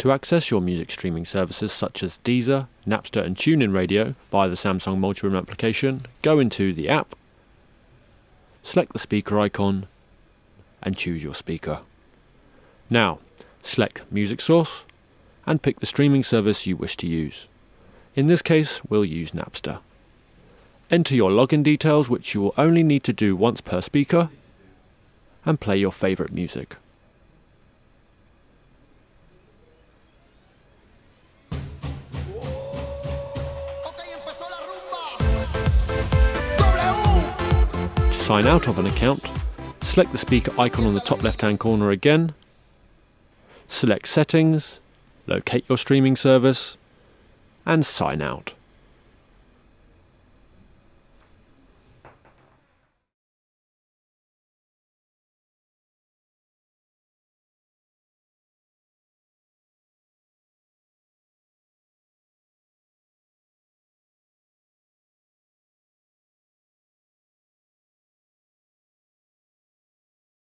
To access your music streaming services such as Deezer, Napster, and TuneIn Radio via the Samsung Multiroom application, go into the app, select the speaker icon, and choose your speaker. Now, select Music Source and pick the streaming service you wish to use. In this case, we'll use Napster. Enter your login details, which you will only need to do once per speaker, and play your favourite music. Sign out of an account, select the speaker icon on the top left hand corner again, select Settings, locate your streaming service, and sign out.